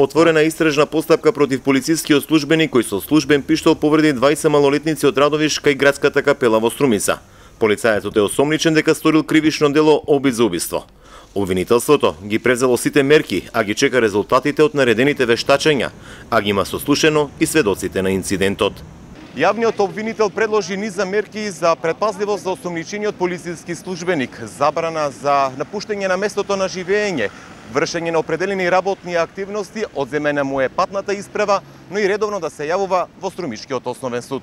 Отворена истражна постапка против полицискиот службеник кој со службен пиштол повреди 20 малолетници од Радовиш кај градската капела во Струмица. Полицајецот е осомничен дека сторил кривишно дело обид за убиство. Обвинителството ги презело сите мерки, а ги чека резултатите од наредените вештачења, а ги има сослушено и сведоците на инцидентот. Јавниот обвинител предложи низа мерки за предпазливост за осомничениот полициски службеник, забрана за напуштање на местото на живење, вршење на определени работни активности, одземена му е патната исправа, но и редовно да се јавува во Струмишкиот основен суд.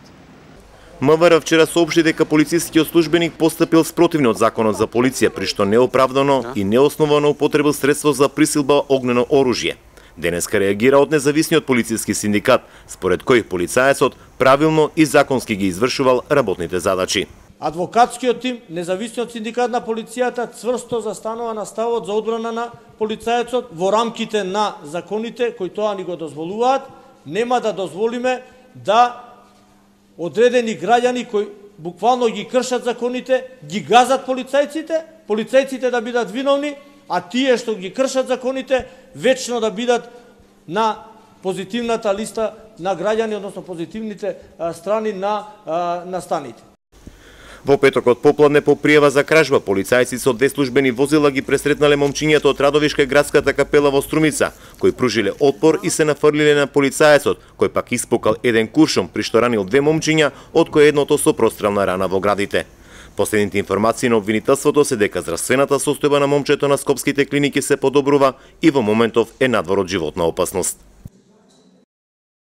МВР вчера соопшти дека полицискиот службеник постапил спротивно од законот за полиција, при што неоправдано и неосновано употребил средство за присилба огнено оружје. Денеска реагира од независниот полициски синдикат, според кој полицаецот правилно и законски ги извршувал работните задачи. Адвокатскиот тим, независниот синдикат на полицијата цврсто застанува на ставот за одбрана на полицајецот во рамките на законите кои тоа ни го дозволуваат, нема да дозволиме да одредени граѓани кои буквално ги кршат законите, ги газат полицајците, полицајците да бидат виновни, а тие што ги кршат законите вечно да бидат на позитивната листа на граѓани, односно позитивните страни на настаните. Во петокот попладне по пријава за кражба, полицајци со две службени возила ги пресретнале момчињата од Радовишка градската капела во Струмица, кои пружиле отпор и се нафрлиле на полицајецот, кој пак испокал еден куршум, при што ранил две момчиња, од кој едното со прострелна рана во градите. Последните информации на обвинителството се дека здравствената состојба на момчето на скопските клиники се подобрува и во моментов е надвор од животна опасност.